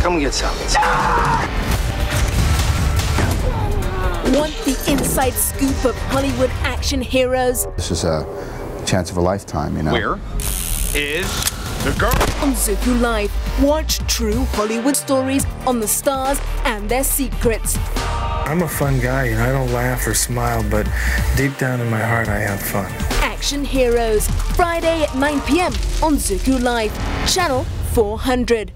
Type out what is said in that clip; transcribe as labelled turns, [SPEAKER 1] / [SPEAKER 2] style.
[SPEAKER 1] Come get some.
[SPEAKER 2] Want the inside scoop of Hollywood action heroes?
[SPEAKER 3] This is a chance of a lifetime, you know.
[SPEAKER 4] Where is the girl?
[SPEAKER 2] On Zuku Live, watch true Hollywood stories on the stars and their secrets.
[SPEAKER 5] I'm a fun guy, and I don't laugh or smile, but deep down in my heart, I have fun.
[SPEAKER 2] Action Heroes, Friday at 9 p.m. on Zuku Live, channel 400.